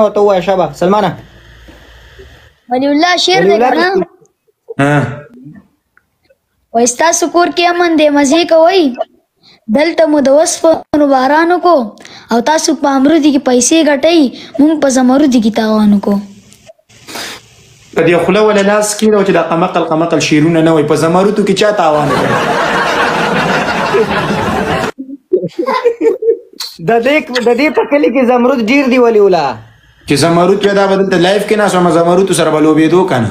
او ته وای شابه سلمانه ولی الله شیر دی کنه ها وای تاسو کور کې امن دی مزه کوي دلته مو د وسپنو باران کو او تاسو په امرودي کې پیسې ګټئ مونږ په زمرودي کې تاوان کو په دې خوله ولا لاس کې نو چې دا قمقل قمقل شیرونه نه وي په زمرتو کې چا تاوان د دې د دې په کلی کې زمرد ډیر دی ولی ولا چې زمرد پیدا بدل ته لایف کې نه سم زمرد سره بلوبې دوه کنه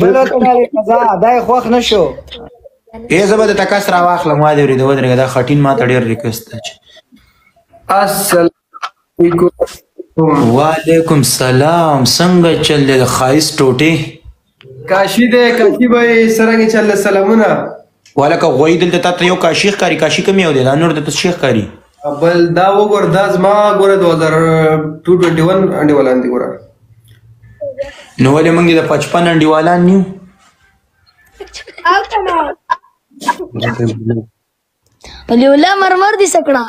بل ته لري قضا دای خوښ نشو یې زبر ته کس را واخلم ما دې ورته ودرګه دا خټین ما ته ډیر ریکوست ده السلام علیکم وعلیکم سلام څنګه چل دې خایس ټوټه کاشی دې کاشی به سرنګ چل سلامونه ولکه غوي دلته تا ته یو کاشي ښکاري کاشي کوم یو دی دا نور د ته شیخ کاری بل دا وګور دا زما ګوره 2021 انډیوالان دی ګوره نو ولې مونږ د 55 انډیوالان نیو ولې ولا مرمر دي سکړه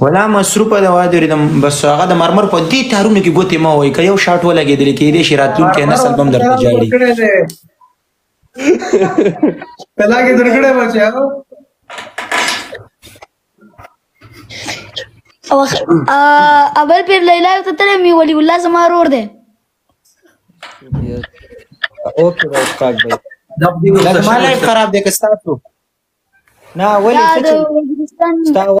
ولا مصروفه دا وادر دم بس هغه د مرمر په دې تارونو کې ګوتې ما وای که یو شاټ ولګېدل کې دې شي راتلونکی نسل بم درته جاړي کلا کې درګړې بچي هغه او اول پیر لیلا ته تل می ولی الله زما رور ده اوکې دا استاد دی دا مالای خراب دی که تاسو نه ولی څه چې